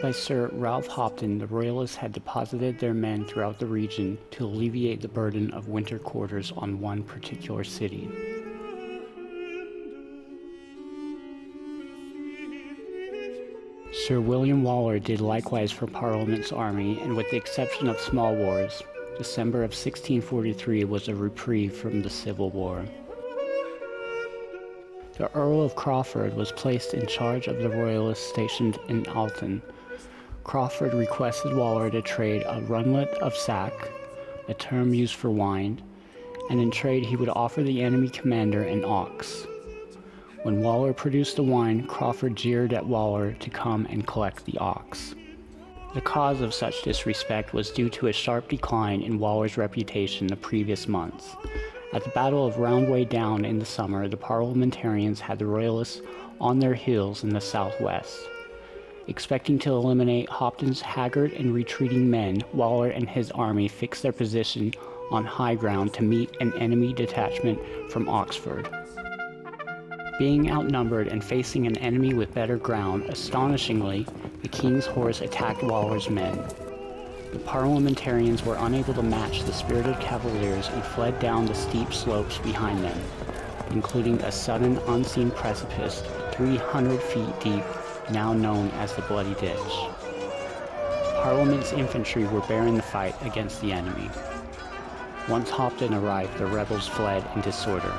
by Sir Ralph Hopton, the Royalists had deposited their men throughout the region to alleviate the burden of winter quarters on one particular city. Sir William Waller did likewise for Parliament's army, and with the exception of small wars, December of 1643 was a reprieve from the Civil War. The Earl of Crawford was placed in charge of the Royalists stationed in Alton. Crawford requested Waller to trade a runlet of sack, a term used for wine, and in trade he would offer the enemy commander an ox. When Waller produced the wine, Crawford jeered at Waller to come and collect the ox. The cause of such disrespect was due to a sharp decline in Waller's reputation the previous months. At the Battle of Roundway Down in the summer, the parliamentarians had the Royalists on their heels in the southwest. Expecting to eliminate Hopton's haggard and retreating men, Waller and his army fixed their position on high ground to meet an enemy detachment from Oxford. Being outnumbered and facing an enemy with better ground, astonishingly, the king's horse attacked Waller's men. The parliamentarians were unable to match the spirited cavaliers and fled down the steep slopes behind them, including a sudden unseen precipice 300 feet deep, now known as the Bloody Ditch. Parliament's infantry were bearing the fight against the enemy. Once Hopton arrived, the rebels fled in disorder.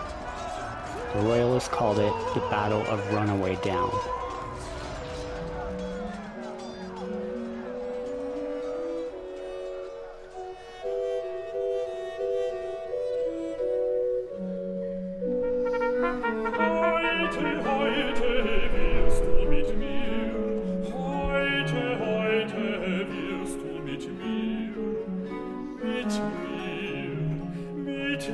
The Royalists called it the Battle of Runaway Down. The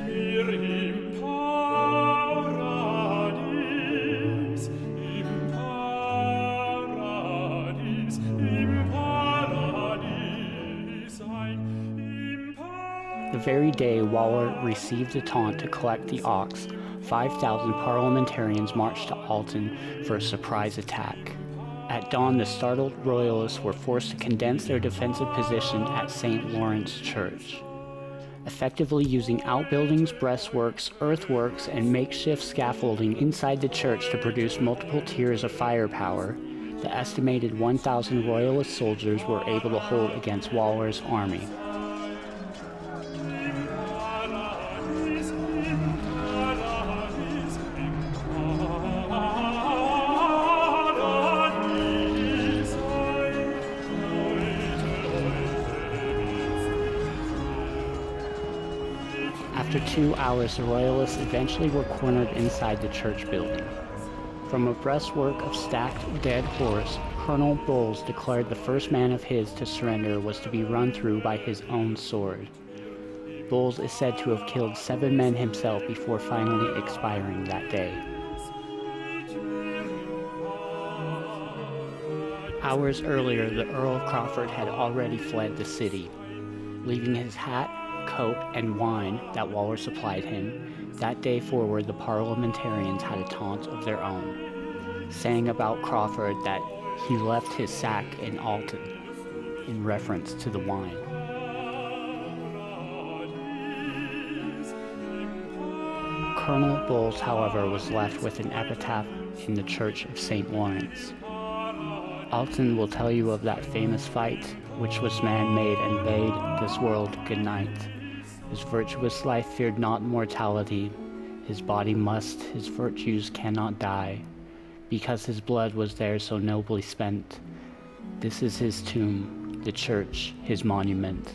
very day Waller received the taunt to collect the ox, 5,000 parliamentarians marched to Alton for a surprise attack. At dawn, the startled royalists were forced to condense their defensive position at St. Lawrence Church. Effectively using outbuildings, breastworks, earthworks, and makeshift scaffolding inside the church to produce multiple tiers of firepower, the estimated 1,000 royalist soldiers were able to hold against Waller's army. After two hours, the Royalists eventually were cornered inside the church building. From a breastwork of stacked dead horse, Colonel Bowles declared the first man of his to surrender was to be run through by his own sword. Bowles is said to have killed seven men himself before finally expiring that day. Hours earlier, the Earl of Crawford had already fled the city, leaving his hat, coat, and wine that Waller supplied him, that day forward the parliamentarians had a taunt of their own, saying about Crawford that he left his sack in Alton, in reference to the wine. Colonel Bowles, however, was left with an epitaph in the Church of St. Lawrence. Alton will tell you of that famous fight, which was man-made and bade this world good night. His virtuous life feared not mortality. His body must, his virtues cannot die, because his blood was there so nobly spent. This is his tomb, the church, his monument.